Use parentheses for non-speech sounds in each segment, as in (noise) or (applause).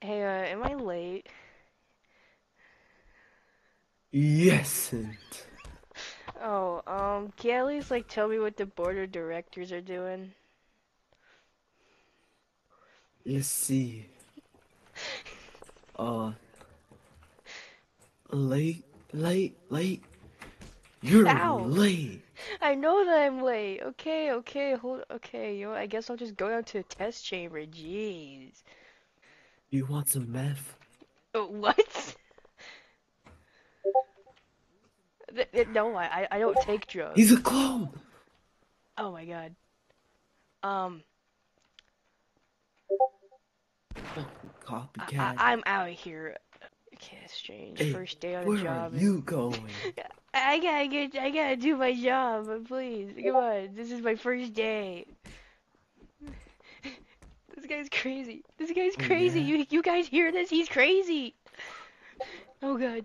Hey, uh, am I late? Yes. and- Oh, um, can you at least like tell me what the board of directors are doing? Let's see. (laughs) Uh. Late, late, late. You're Ow. late. I know that I'm late. Okay, okay, hold. Okay, you know, I guess I'll just go down to the test chamber. Jeez. You want some meth? Uh, what? No, I I don't take drugs. He's a clone. Oh my god. Um, Copycat. I, I'm out of here. Okay, strange. Hey, First day on the job. Where are you going? (laughs) I gotta get. I gotta do my job. Please, come on. This is my first day. This guy's crazy. This guy's Oh, crazy. yeah? You you guys hear this? He's crazy. Oh god.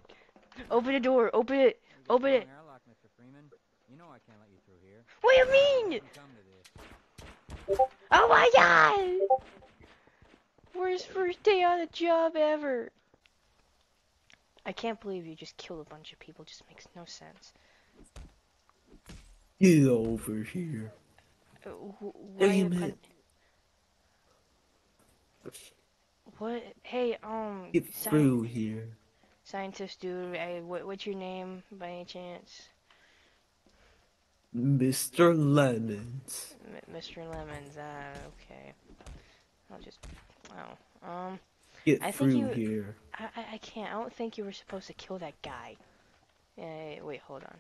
Open the door. Open it. Open it. Airlock, Mr. Freeman. You know I can't let you through here. What do you mean? Don't come to this. Oh my god! Worst first day on the job ever. I can't believe you just killed a bunch of people. It Just makes no sense. Get over here. Uh, wh- why Damn the pun- it. What? Hey, um, Get through here. scientist dude. I, what, what's your name by any chance? Mr. Lemons. M- Mr. Lemons. Ah, okay. I'll just. Oh, um, Get I think through you- here. I, I, I can't. I don't think you were supposed to kill that guy. Yeah, wait, hold on.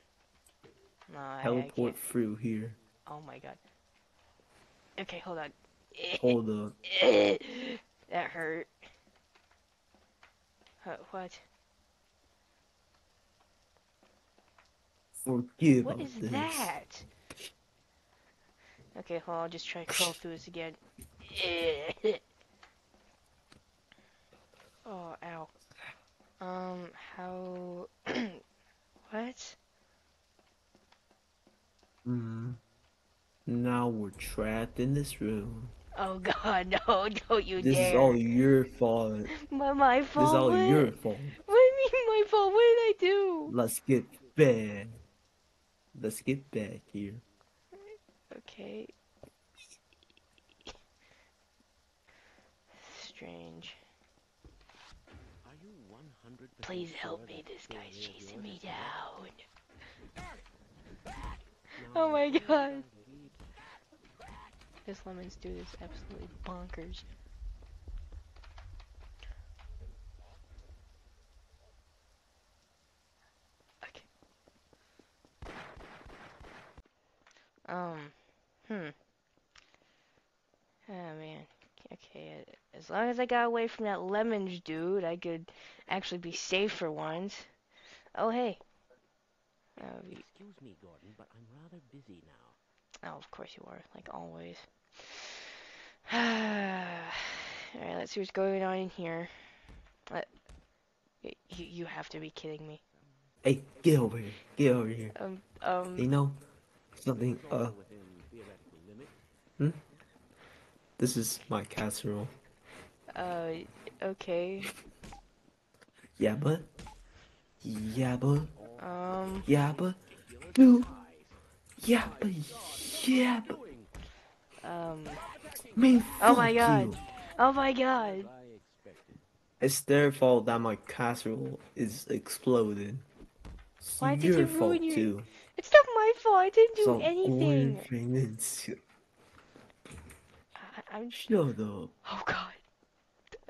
No, I, I through here. Oh my god. Okay, hold on. Hold up. (laughs) that hurt. What? Forgive What is this. that? Okay, hold on, I'll just try to crawl through this again. (laughs) oh, ow. Um, how... (clears throat) what? Hmm. Now we're trapped in this room. Oh god, (laughs) no, don't you This dare. is all your fault. My, my This fault? is all what? your fault. What do you mean my fault? What did I do? Let's get back. Let's get back here. Okay. Strange. Are you 100% Please help me, this guy's chasing me down. Oh my god. This lemons dude is absolutely bonkers. Okay. Um, hmm. Oh man. Okay, as long as I got away from that lemons dude, I could actually be safe for once. Oh hey. Excuse me, Gordon, but I'm rather busy now. Oh, of course you are, like always. (sighs) Alright, let's see what's going on in here. Let, y- you, you have to be kidding me. Hey, get over here. Get over here. Um, um, You know, something, uh, limits. this is my casserole. uh, okay. Yeah, but. Yeah, but. Um, Yeah, but. Dude. Yeah, but. Yeah, but. um, Man, Oh my God. you. oh my god. It's their fault that my casserole is exploded. It's Why did you fault ruin your- too. It's not my fault, I didn't do So anything. I, I'm, Shut up. oh god.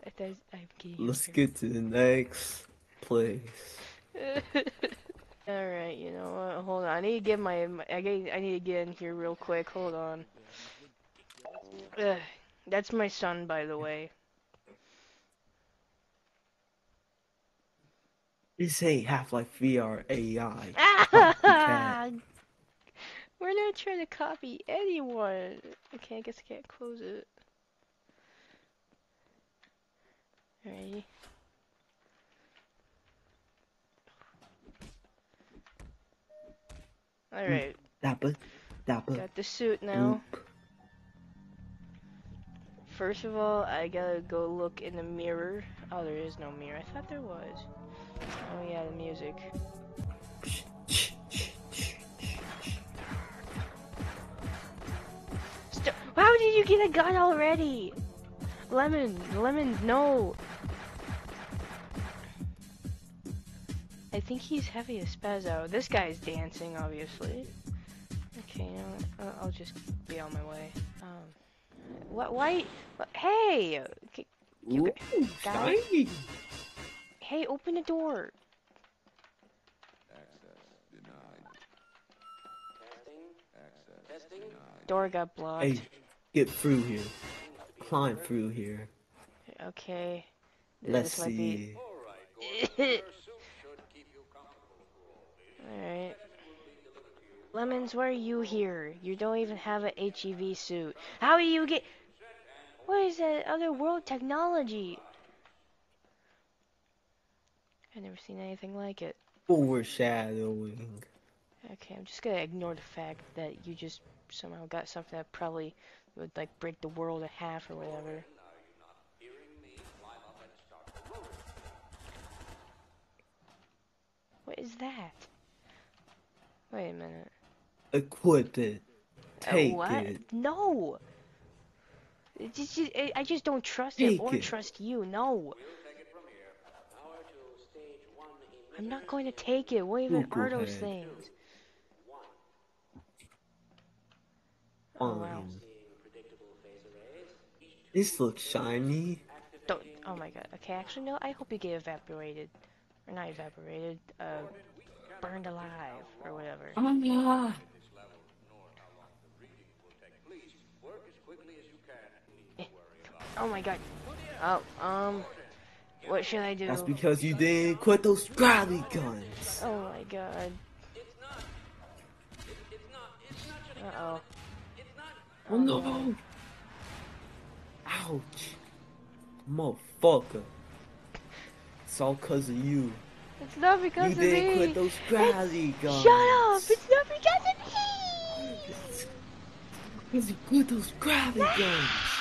That's- I'm Let's get to the next place. (laughs) Alright, you know what? Hold on. I need to get my, my I, get, I need to get in here real quick. Hold on. Ugh, that's my son, by the way. This ain't Half-Life VR AI. Ah! (laughs) We're not trying to copy anyone. Okay, I guess I can't close it. Alrighty. Alright, mm. Dapper, dapper. got the suit now. Oop. first of all, I gotta go look in the mirror. Oh, there is no mirror. I thought there was. Oh yeah, the music. St How did you get a gun already? Lemon, lemon, no. I think he's heavy as Spazzo. This guy's dancing, obviously. Okay, you know what? I'll, just be on my way. Um, what? Why? What, hey! Okay, Ooh, guys. shiny. hey, open the door. Door got blocked. Hey, get through here. Climb through here. Okay. Let's This might be- see. (laughs) Alright. Lemons, why are you here? You don't even have a HEV suit. How do you get... What is that other world technology? I've never seen anything like it. Foreshadowing. Okay, I'm just gonna ignore the fact that you just somehow got something that probably would like break the world in half or whatever. What is that? Wait a minute. Equip it. Uh, Take what? it. No. It just, it- I- I just don't trust Take him or it. trust you. No. I'm not going to take it. What even Go are those ahead. things? Oh, wow. Fine. This looks shiny. Don't. Oh my god. Okay, actually, no. I hope you get evaporated, or not evaporated. Uh, burned alive or whatever. Eh. Oh my god. Oh, um, what should I do? That's because you didn't quit those scrappy guns. Oh my god. Uh oh. Oh no! Ouch! Motherfucker. It's all cause of you. It's not You because of didn't quit those scrappy guns. Shut up! It's not because of me. Because you quit those scrappy guns.